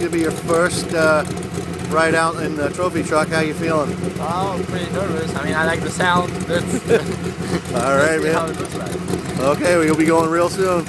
gonna be your first uh, ride out in the trophy truck. How you feeling? Oh, pretty nervous. I mean, I like the sound. All right, man. like. Okay, we'll be going real soon.